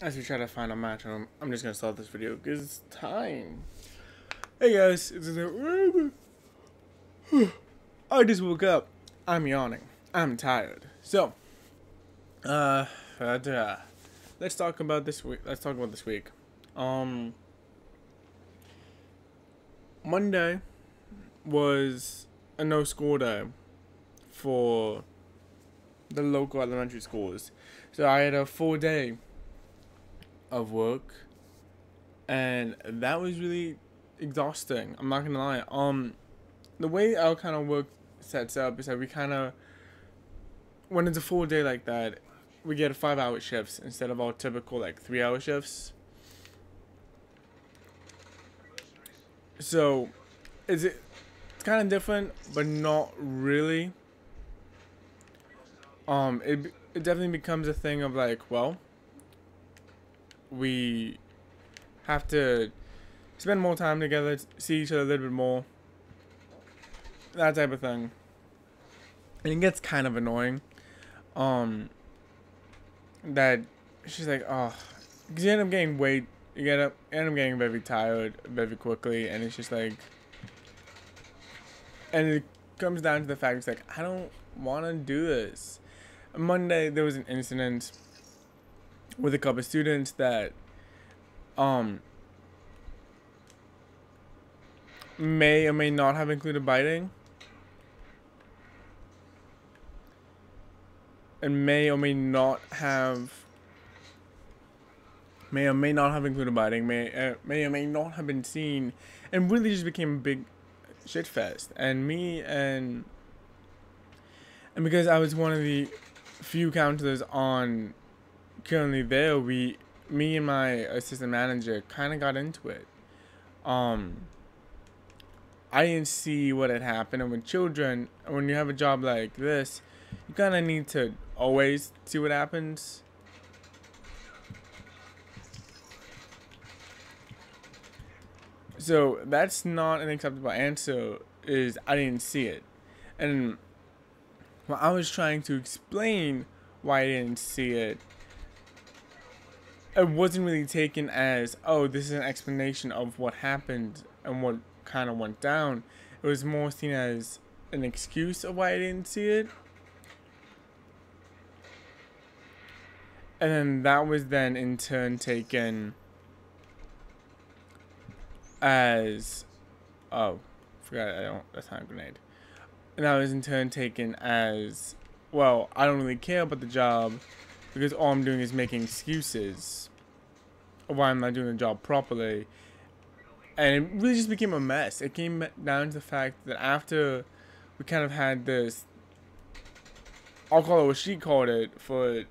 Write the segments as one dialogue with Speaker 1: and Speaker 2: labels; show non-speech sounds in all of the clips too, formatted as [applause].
Speaker 1: as we try to find a match, I'm, I'm just gonna start this video because it's time. Hey guys, it's [sighs] I just woke up. I'm yawning. I'm tired. So, uh, uh, let's talk about this week. Let's talk about this week. Um, Monday was a no school day for the local elementary schools. So I had a full day of work and that was really exhausting. I'm not gonna lie. Um the way our kind of work sets up is that we kind of when it's a full day like that, we get five hour shifts instead of our typical like three hour shifts. So, is it? It's kind of different, but not really. Um, it it definitely becomes a thing of like, well, we have to spend more time together, see each other a little bit more, that type of thing. And it gets kind of annoying. Um, that she's like, oh, because you end up getting way, you get up, end up getting very tired very quickly, and it's just like, and it comes down to the fact it's like I don't want to do this. Monday there was an incident with a couple of students that um may or may not have included biting. And may or may not have may or may not have included biting may uh, may or may not have been seen and really just became a big shit fest. And me and and because I was one of the few counselors on currently there, we, me and my assistant manager, kind of got into it. Um, I didn't see what had happened, and with children, when you have a job like this, you kind of need to always see what happens. So that's not an acceptable answer. Is I didn't see it, and when I was trying to explain why I didn't see it, it wasn't really taken as, oh, this is an explanation of what happened and what kind of went down. It was more seen as an excuse of why I didn't see it. And then that was then in turn taken as, oh, forgot I don't, that's not a grenade. And that was in turn taken as, well, I don't really care about the job because all I'm doing is making excuses of why I'm not doing the job properly. And it really just became a mess. It came down to the fact that after we kind of had this, I'll call it what she called it for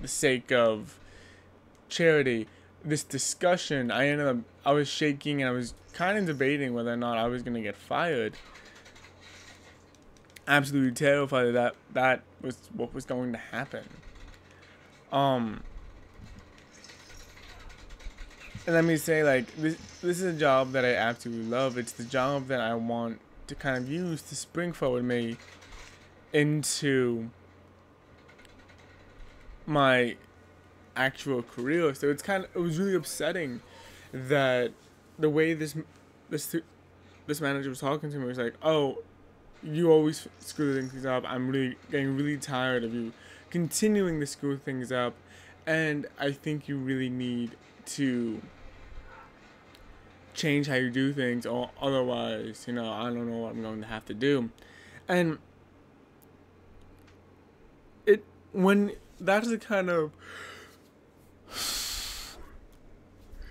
Speaker 1: the sake of charity, this discussion, I ended up, I was shaking and I was kind of debating whether or not I was going to get fired. Absolutely terrified that that was what was going to happen. Um, and let me say, like, this, this is a job that I absolutely love. It's the job that I want to kind of use to spring forward me into my actual career. So it's kind of, it was really upsetting that the way this, this, this manager was talking to me was like, oh, you always screw things up. I'm really getting really tired of you continuing to screw things up. And I think you really need to change how you do things or otherwise, you know, I don't know what I'm going to have to do. And it when that's the kind of [sighs]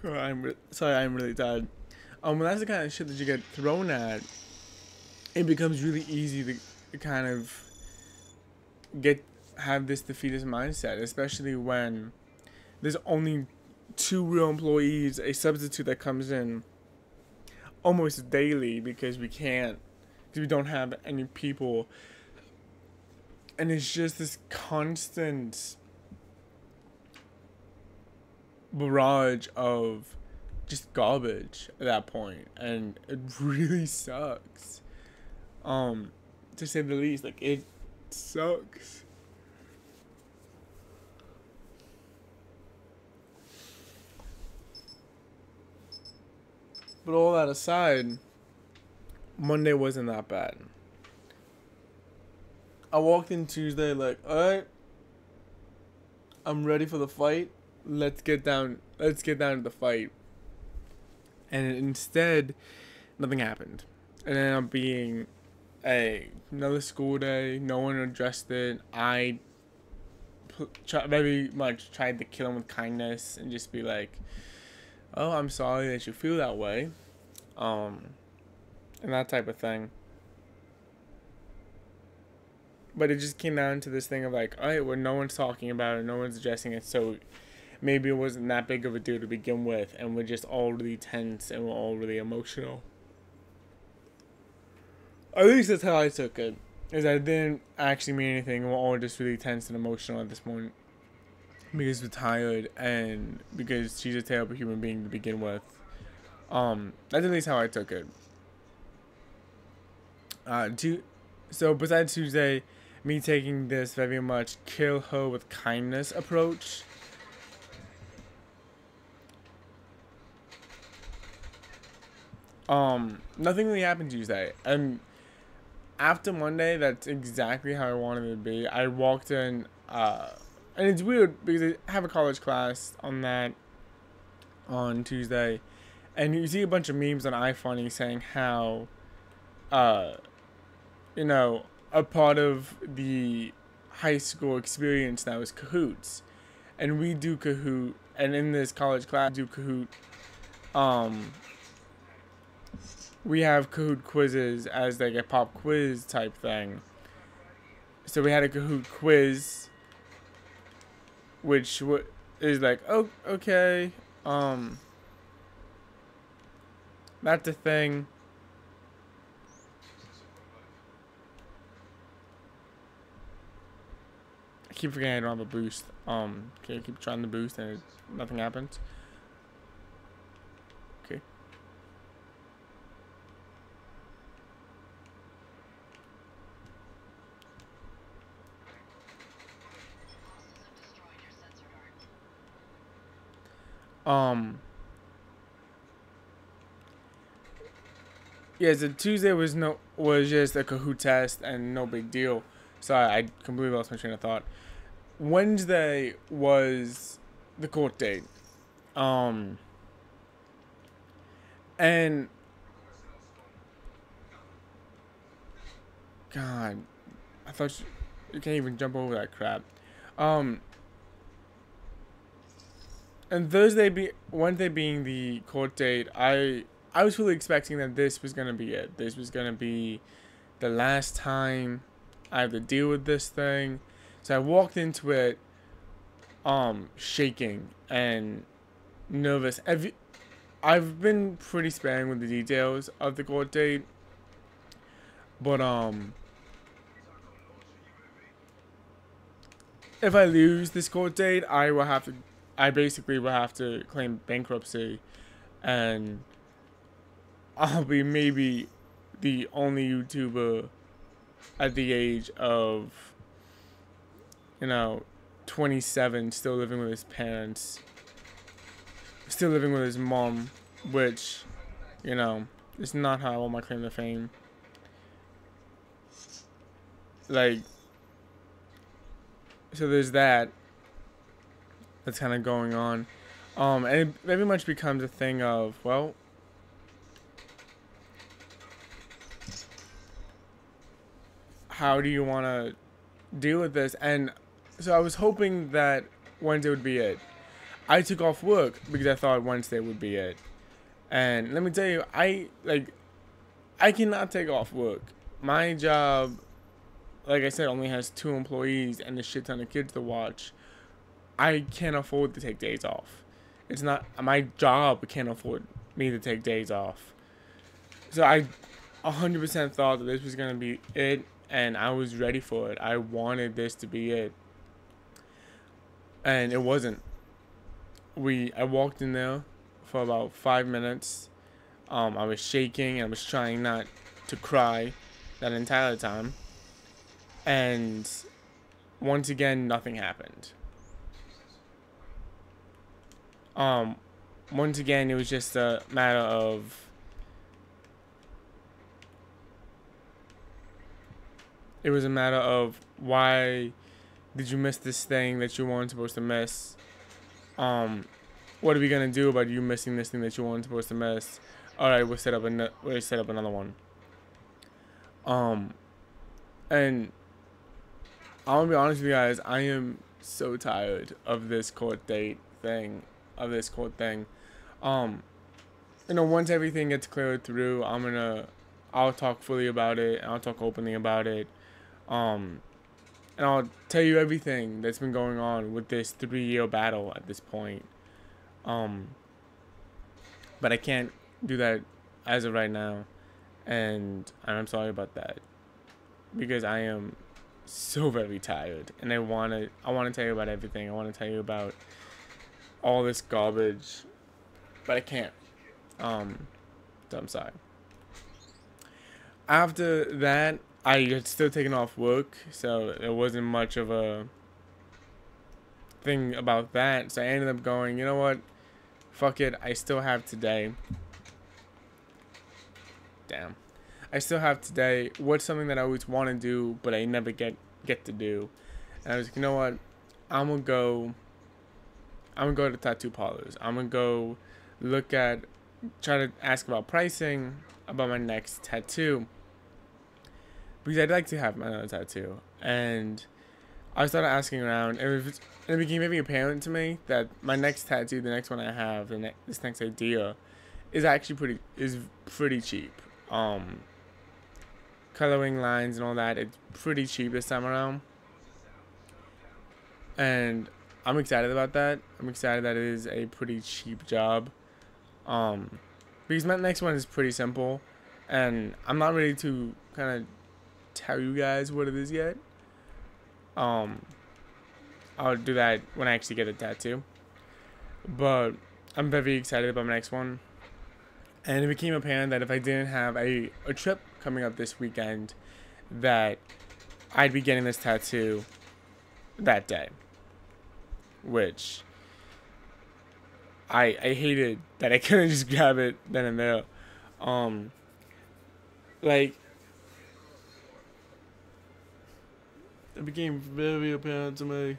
Speaker 1: I'm sorry, I'm really tired. Um, when that's the kind of shit that you get thrown at, it becomes really easy to, to kind of get have this defeatist mindset, especially when there's only two real employees, a substitute that comes in almost daily because we can't, because we don't have any people. And it's just this constant barrage of just garbage at that point and it really sucks um to say the least like it sucks But all that aside, Monday wasn't that bad. I walked in Tuesday like, alright, I'm ready for the fight. Let's get down. Let's get down to the fight. And instead, nothing happened. It ended up being a another school day. No one addressed it. I try, very much tried to kill him with kindness and just be like, "Oh, I'm sorry that you feel that way," um, and that type of thing. But it just came down to this thing of like, all right, well, no one's talking about it, no one's addressing it, so maybe it wasn't that big of a deal to begin with, and we're just all really tense and we're all really emotional. At least that's how I took it. Is it didn't actually mean anything. We're all just really tense and emotional at this point because we're tired and because she's a terrible human being to begin with. Um, that's at least how I took it. Uh, to, so besides Tuesday, me taking this very much kill her with kindness approach. Um, nothing really happened Tuesday. And after Monday, that's exactly how I wanted it to be. I walked in, uh, and it's weird because I have a college class on that on Tuesday, and you see a bunch of memes on iFunny saying how, uh, you know, a part of the high school experience now is Kahoots, and we do Kahoot, and in this college class do Kahoot, um, we have Kahoot quizzes as like a pop quiz type thing. So we had a Kahoot quiz, which is like, oh, okay, um, that's a thing. I keep forgetting I don't have a boost. Um, okay, I keep trying to boost and nothing happens. Um. Yeah, so Tuesday was no was just a Kahoot test and no big deal. Sorry, I completely lost my train of thought. Wednesday was the court date. Um. And God, I thought you, you can't even jump over that crap. Um, and Thursday be Wednesday being the court date, I I was fully expecting that this was gonna be it. This was gonna be the last time I have to deal with this thing. So I walked into it um shaking and nervous. I've, I've been pretty sparing with the details of the court date. But um if I lose this court date, I will have to I basically will have to claim bankruptcy and I'll be maybe the only YouTuber at the age of, you know, 27 still living with his parents, still living with his mom, which, you know, is not how I want my claim to fame. Like, so there's that that's kind of going on. Um, and it very much becomes a thing of, well, how do you want to deal with this? And so I was hoping that Wednesday would be it. I took off work because I thought Wednesday would be it. And let me tell you, I like I cannot take off work. My job, like I said, only has two employees and a shit ton of kids to watch. I can't afford to take days off. It's not my job can't afford me to take days off. So I 100% thought that this was going to be it and I was ready for it. I wanted this to be it. And it wasn't. We I walked in there for about 5 minutes. Um I was shaking and I was trying not to cry that entire time. And once again nothing happened. Um, once again, it was just a matter of it was a matter of why did you miss this thing that you weren't supposed to miss? Um, what are we gonna do about you missing this thing that you weren't supposed to miss? All right, we'll set up another. we'll set up another one. Um, and I'm gonna be honest with you guys, I am so tired of this court date thing of this court thing. Um, you know, once everything gets cleared through, I'm gonna, I'll talk fully about it. I'll talk openly about it. Um, and I'll tell you everything that's been going on with this three-year battle at this point. Um, but I can't do that as of right now, and I'm sorry about that because I am so very tired, and I wanna I wanna tell you about everything. I wanna tell you about all this garbage, but I can't. Um, I'm sorry. After that, I had still taken off work, so there wasn't much of a thing about that. So I ended up going, you know what? Fuck it. I still have today. Damn. I still have today. What's something that I always want to do, but I never get get to do? And I was like, you know what? I'm gonna go. I'm gonna go to tattoo parlors. I'm gonna go look at, try to ask about pricing about my next tattoo. Because I'd like to have my own tattoo, and I started asking around, and it, and it became very apparent to me that my next tattoo, the next one I have, the ne- this next idea, is actually pretty is pretty cheap. Um, coloring lines and all that. It's pretty cheap this time around. And I'm excited about that. I'm excited that it is a pretty cheap job. Um, because my next one is pretty simple. And I'm not ready to kind of tell you guys what it is yet. Um, I'll do that when I actually get a tattoo. But I'm very excited about my next one. And it became apparent that if I didn't have a, a trip coming up this weekend, that I'd be getting this tattoo that day. Which I I hated that I [laughs] couldn't just grab it then and there. Um like it became very apparent to me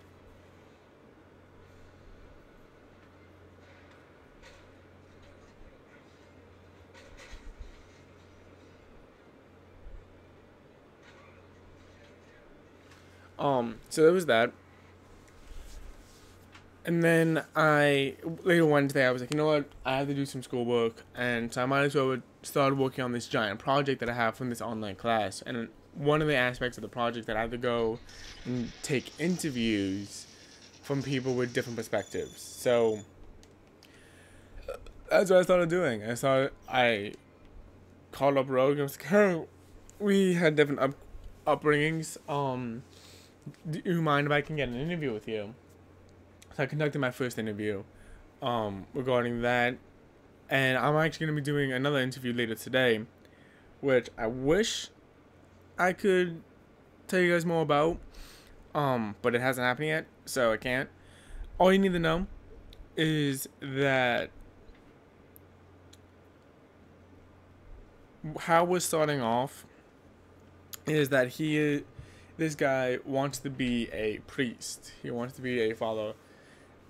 Speaker 1: Um, so there was that. And then I later one day I was like, you know what, I have to do some schoolwork, and so I might as well start working on this giant project that I have from this online class. And one of the aspects of the project that I have to go and take interviews from people with different perspectives. So that's what I started doing. I started I called up Rogue. I was like, we had different up upbringings. Um, do you mind if I can get an interview with you? I conducted my first interview um, regarding that. And I'm actually going to be doing another interview later today, which I wish I could tell you guys more about. Um, but it hasn't happened yet, so I can't. All you need to know is that how we're starting off is that he this guy wants to be a priest. He wants to be a father.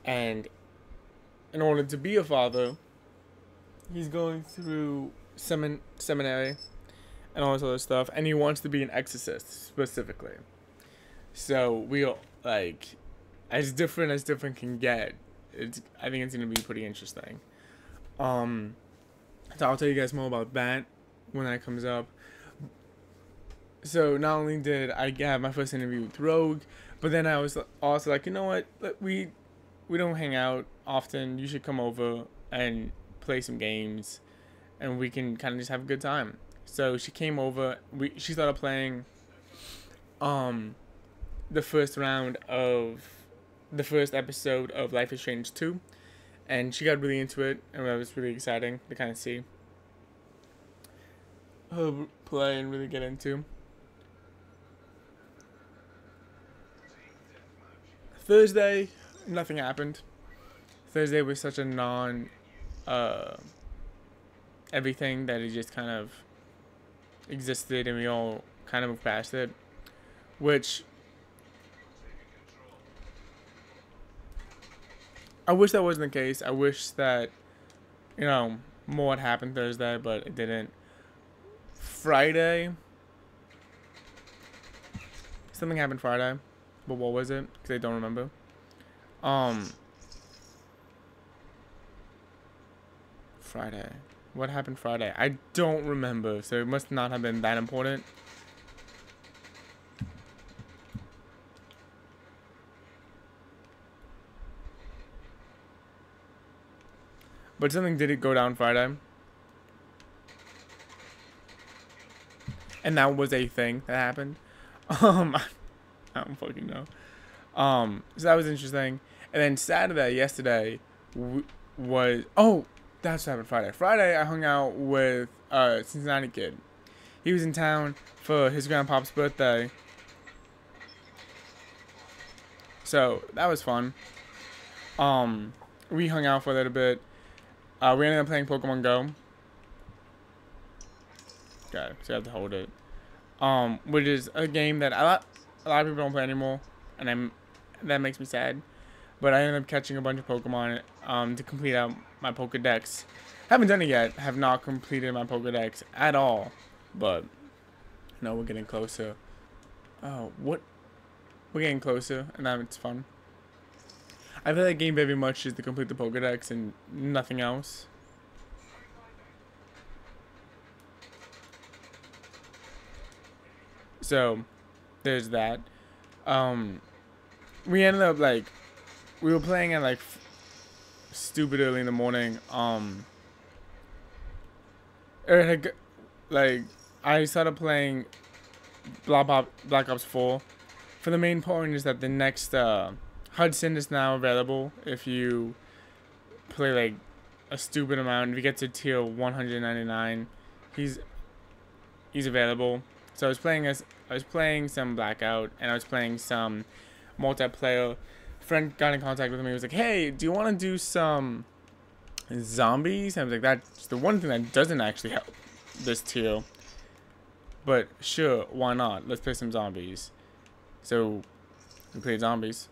Speaker 1: And in order to be a father, he's going through semin- seminary and all this other stuff. And he wants to be an exorcist specifically. So we are like, as different as different can get, it's, I think it's going to be pretty interesting. Um, so I'll tell you guys more about that when that comes up so not only did I have my first interview with Rogue, but then I was also like, you know what, we we don't hang out often. You should come over and play some games, and we can kind of just have a good time. So she came over. We she started playing. Um, the first round of the first episode of Life is Strange two, and she got really into it, and that was really exciting to kind of see her play and really get into. Thursday, nothing happened. Thursday was such a non uh, everything that it just kind of existed and we all kind of moved past it. which I wish that wasn't the case. I wish that, you know, more had happened Thursday, but it didn't. Friday, something happened Friday, but what was it? Because I don't remember. Um, Friday. What happened Friday? I don't remember, so it must not have been that important. But something did it go down Friday. And that was a thing that happened. [laughs] Um, I don't fucking know. Um, so that was interesting. And then Saturday, yesterday, was oh, that's what happened Friday. Friday, I hung out with uh Cincinnati kid. He was in town for his grandpa's birthday. So that was fun. Um, we hung out for a little bit. Uh, we ended up playing Pokemon Go. Okay, so I have to hold it. Um, which is a game that a lot, a lot of people don't play anymore, and I'm that makes me sad. But I ended up catching a bunch of Pokemon um, to complete out my Pokedex. Haven't done it yet. Have not completed my Pokedex at all. But no, we're getting closer. Oh, what? We're getting closer, and now it's fun. I feel that game very much is to complete the Pokedex and nothing else. So, there's that. Um, we ended up like, we were playing at like stupid early in the morning. Um, it had, like, I started playing Black Ops, Black Ops 4. For the main point is that the next uh, Hudson is now available if you play like a stupid amount. If you get to tier 199, he's he's available. So I was playing as I was playing some Blackout and I was playing some multiplayer. Friend got in contact with me. He was like, "Hey, do you want to do some zombies?" I was like, "That's the one thing that doesn't actually help this tier." But sure, why not? Let's play some zombies. So we played zombies.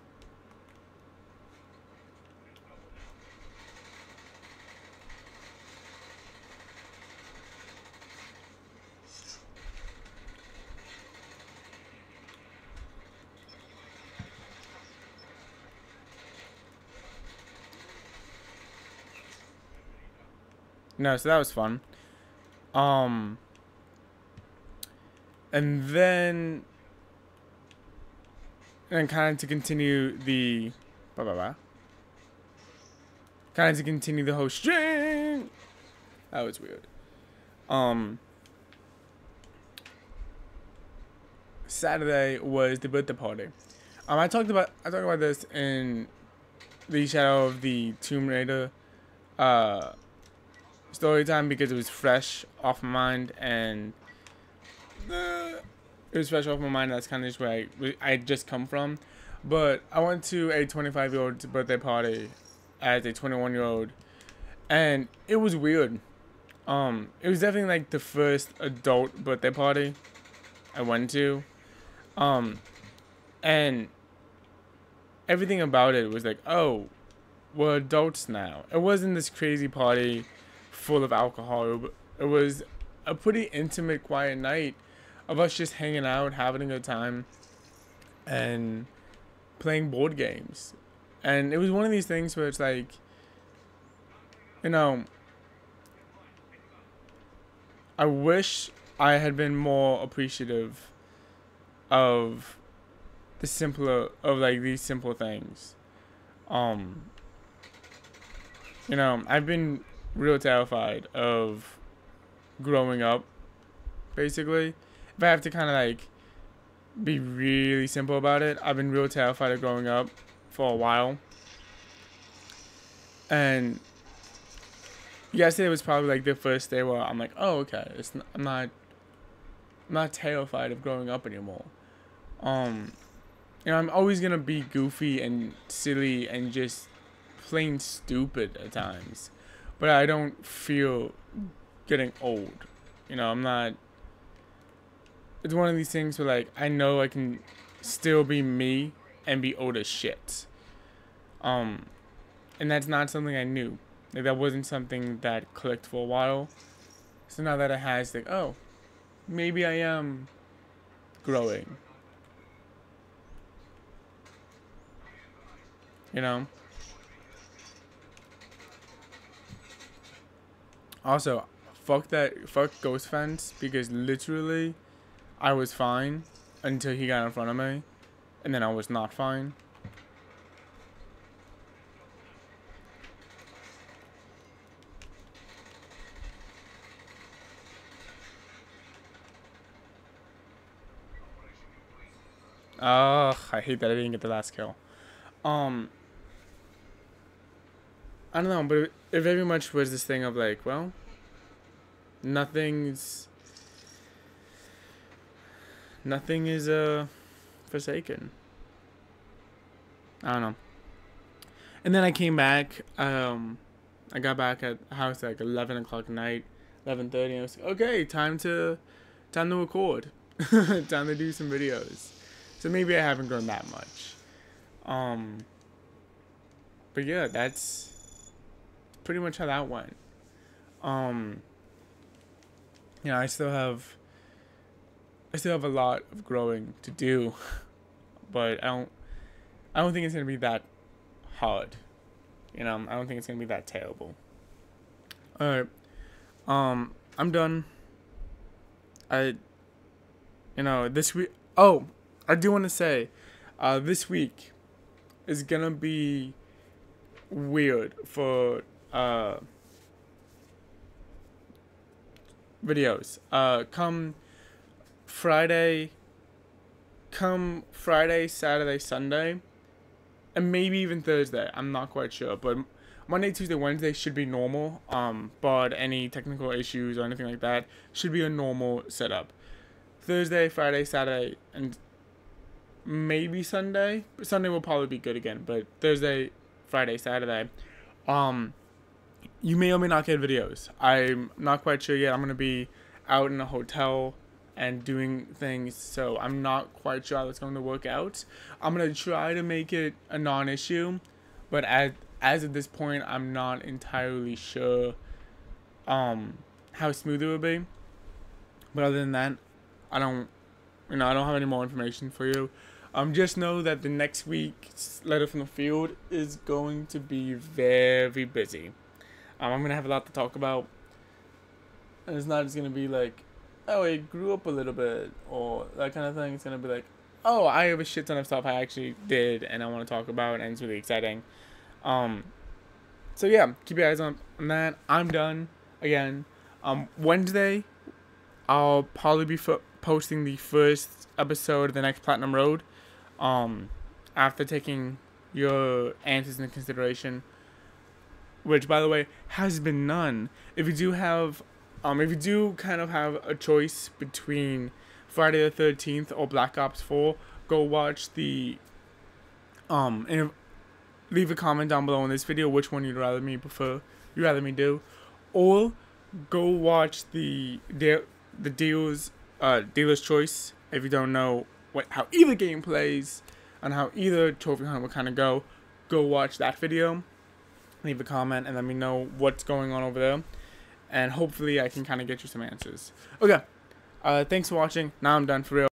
Speaker 1: No, so that was fun. Um, and then, and kind of to continue the, blah, blah, blah. Kind of to continue the whole string. That was weird. Um, Saturday was the birthday party. Um, I talked about I talked about this in the Shadow of the Tomb Raider, uh, story time because it was fresh off my mind and uh, it was fresh off my mind. That's kind of just where I, I just come from. But I went to a 25 year old's birthday party as a 21 year old, and it was weird. Um, it was definitely like the first adult birthday party I went to. Um, and everything about it was like, oh, we're adults now. It wasn't this crazy party full of alcohol. It was a pretty intimate, quiet night of us just hanging out, having a good time, and playing board games. And it was one of these things where it's like, you know, I wish I had been more appreciative of the simpler of like these simple things. Um you know, I've been real terrified of growing up, basically. If I have to kind of like be really simple about it, I've been real terrified of growing up for a while. And yesterday was probably like the first day where I'm like, oh, okay, it's not, I'm not, I'm not terrified of growing up anymore. Um, you know, I'm always gonna be goofy and silly and just plain stupid at times but I don't feel getting old. You know, I'm not. it's one of these things where like I know I can still be me and be old as shit. Um, and that's not something I knew. Like that wasn't something that clicked for a while. So now that it has, like, oh, maybe I am growing. You know? Also, fuck that, fuck Ghost Fence because literally, I was fine until he got in front of me, and then I was not fine. Ugh, I hate that I didn't get the last kill. Um, I don't know, but it, very much was this thing of like, well, nothing's, nothing is uh forsaken. I don't know. And then I came back. Um, I got back at house like eleven o'clock at night, eleven thirty. I was like, okay, time to, time to record, [laughs] time to do some videos. So maybe I haven't grown that much. Um, but yeah, that's pretty much how that went. Um, you know, I still have, I still have a lot of growing to do, [laughs] but I don't, I don't think it's gonna be that hard. You know, I don't think it's gonna be that terrible. All right, um, I'm done. I, you know, this week. Oh, I do want to say, uh, this week is gonna be weird for uh, videos. Uh, come Friday, come Friday, Saturday, Sunday, and maybe even Thursday. I'm not quite sure, but Monday, Tuesday, Wednesday should be normal. Um, but any technical issues or anything like that should be a normal setup. Thursday, Friday, Saturday, and maybe Sunday. Sunday will probably be good again, but Thursday, Friday, Saturday, um, you may or may not get videos. I'm not quite sure yet. I'm gonna be out in a hotel and doing things, so I'm not quite sure how that's going to work out. I'm gonna try to make it a non-issue, but as as of this point, I'm not entirely sure um how smooth it will be. But other than that, I don't, you know, I don't have any more information for you. Um, just know that the next week's letter from the field is going to be very busy. Um, I'm gonna have a lot to talk about. And it's not just gonna be like, oh, I grew up a little bit or that kind of thing. It's gonna be like, oh, I have a shit ton of stuff I actually did and I want to talk about, and it's really exciting. Um, so yeah, keep your eyes on, on that. I'm done again. Um, Wednesday, I'll probably be posting the first episode of the next Platinum Road um, after taking your answers into consideration, which, by the way, has been none. If you do have, um, if you do kind of have a choice between Friday the Thirteenth or Black Ops Four, go watch the, um, and leave a comment down below in this video which one you'd rather me prefer, you rather me do, or go watch the the the deals, uh, dealer's choice. If you don't know what how either game plays and how either trophy hunt will kind of go, go watch that video. Leave a comment and let me know what's going on over there. And hopefully I can kind of get you some answers. Okay. Uh, thanks for watching. Now I'm done for real.